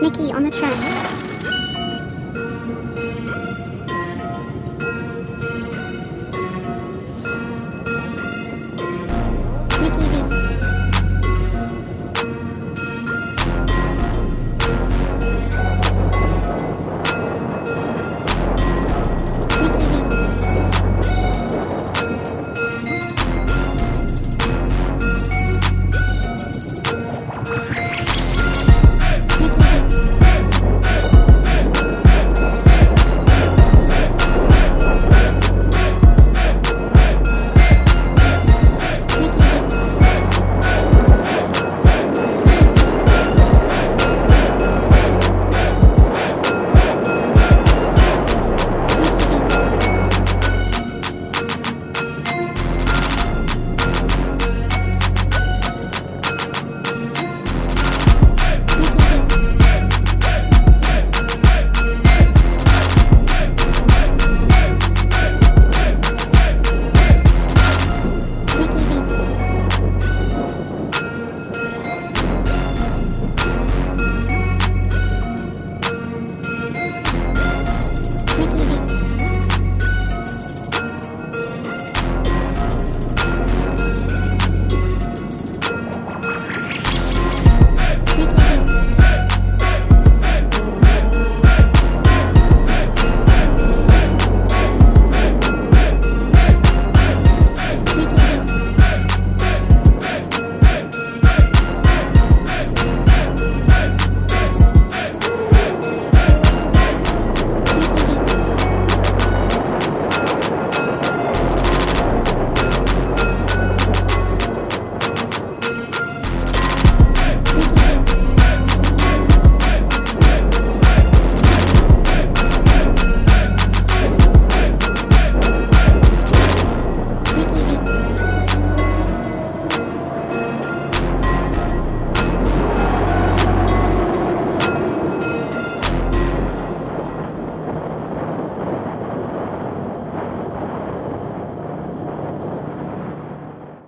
Mickey on the train.